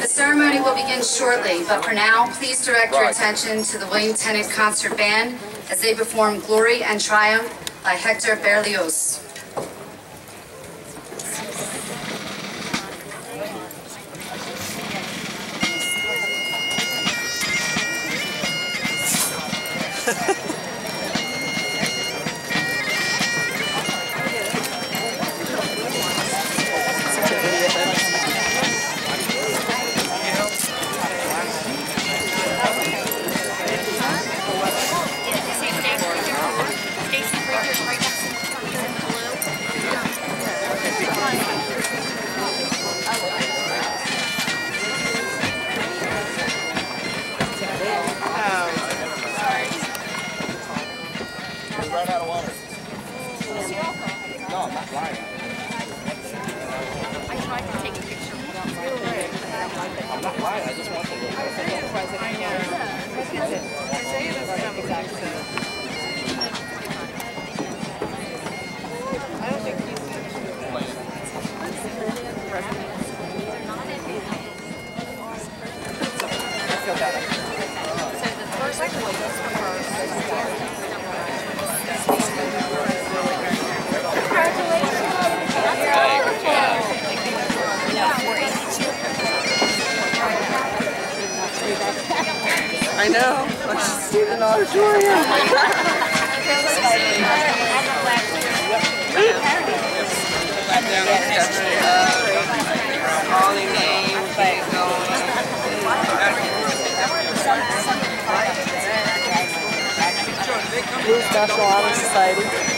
The ceremony will begin shortly, but for now, please direct your attention to the William Tennent Concert Band as they perform Glory and Triumph by Hector Berlioz. I know. I should see the auditorium. Calling names, going. Blue Special Honor Society.